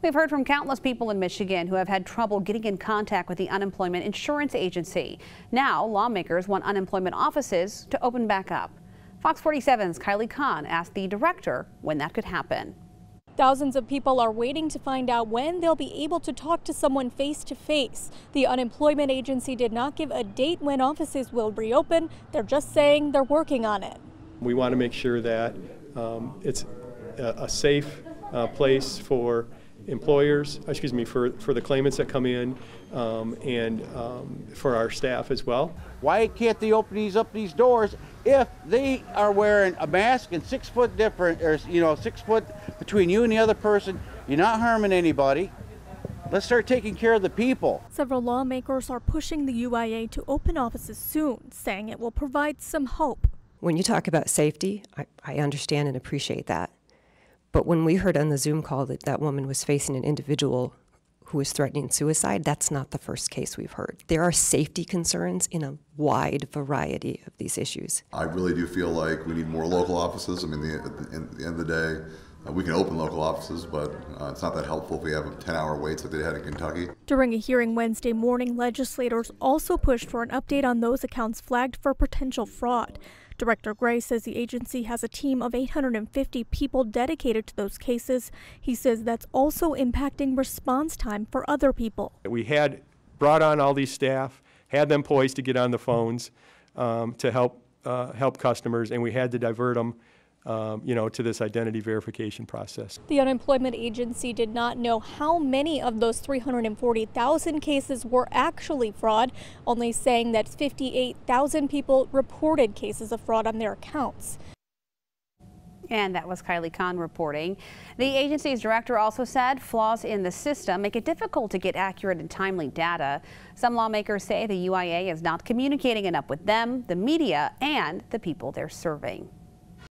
We've heard from countless people in Michigan who have had trouble getting in contact with the Unemployment Insurance Agency. Now, lawmakers want unemployment offices to open back up. Fox 47's Kylie Kahn asked the director when that could happen. Thousands of people are waiting to find out when they'll be able to talk to someone face to face. The unemployment agency did not give a date when offices will reopen. They're just saying they're working on it. We want to make sure that um, it's a, a safe uh, place for employers, excuse me, for, for the claimants that come in um, and um, for our staff as well. Why can't they open these up these doors if they are wearing a mask and six foot different, or you know, six foot between you and the other person? You're not harming anybody. Let's start taking care of the people. Several lawmakers are pushing the UIA to open offices soon, saying it will provide some hope. When you talk about safety, I, I understand and appreciate that. But when we heard on the Zoom call that that woman was facing an individual who was threatening suicide, that's not the first case we've heard. There are safety concerns in a wide variety of these issues. I really do feel like we need more local offices. I mean, the, at, the, at the end of the day, uh, we can open local offices, but uh, it's not that helpful if we have a 10 hour waits like they had in Kentucky. During a hearing Wednesday morning, legislators also pushed for an update on those accounts flagged for potential fraud. Director Gray says the agency has a team of 850 people dedicated to those cases. He says that's also impacting response time for other people. We had brought on all these staff, had them poised to get on the phones um, to help uh, help customers, and we had to divert them um, you know, to this identity verification process. The unemployment agency did not know how many of those 340,000 cases were actually fraud, only saying that 58,000 people reported cases of fraud on their accounts. And that was Kylie Kahn reporting. The agency's director also said flaws in the system make it difficult to get accurate and timely data. Some lawmakers say the UIA is not communicating enough with them, the media, and the people they're serving.